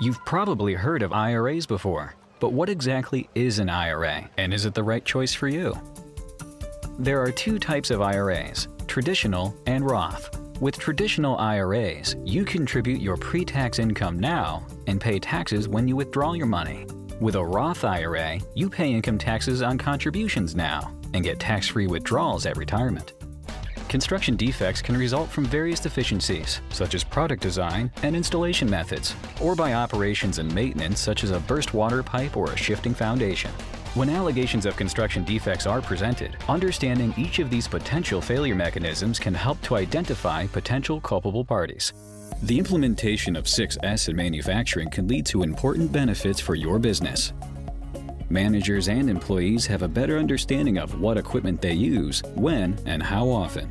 You've probably heard of IRAs before, but what exactly is an IRA and is it the right choice for you? There are two types of IRAs, traditional and Roth. With traditional IRAs, you contribute your pre-tax income now and pay taxes when you withdraw your money. With a Roth IRA, you pay income taxes on contributions now and get tax-free withdrawals at retirement. Construction defects can result from various deficiencies, such as product design and installation methods, or by operations and maintenance such as a burst water pipe or a shifting foundation. When allegations of construction defects are presented, understanding each of these potential failure mechanisms can help to identify potential culpable parties. The implementation of 6S in manufacturing can lead to important benefits for your business. Managers and employees have a better understanding of what equipment they use, when, and how often.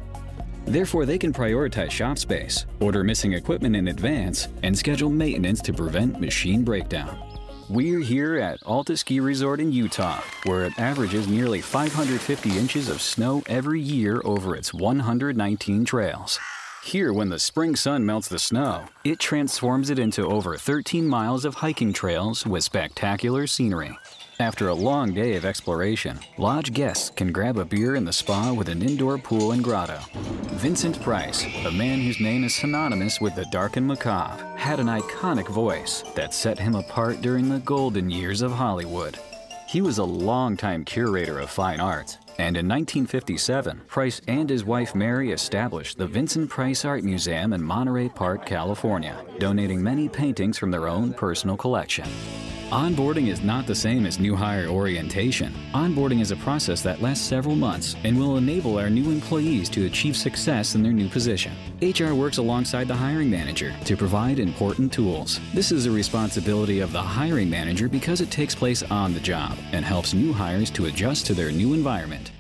Therefore, they can prioritize shop space, order missing equipment in advance, and schedule maintenance to prevent machine breakdown. We're here at Alta Ski Resort in Utah, where it averages nearly 550 inches of snow every year over its 119 trails. Here, when the spring sun melts the snow, it transforms it into over 13 miles of hiking trails with spectacular scenery. After a long day of exploration, lodge guests can grab a beer in the spa with an indoor pool and grotto. Vincent Price, a man whose name is synonymous with the dark and macabre, had an iconic voice that set him apart during the golden years of Hollywood. He was a longtime curator of fine arts, and in 1957, Price and his wife Mary established the Vincent Price Art Museum in Monterey Park, California, donating many paintings from their own personal collection. Onboarding is not the same as new hire orientation. Onboarding is a process that lasts several months and will enable our new employees to achieve success in their new position. HR works alongside the hiring manager to provide important tools. This is a responsibility of the hiring manager because it takes place on the job and helps new hires to adjust to their new environment.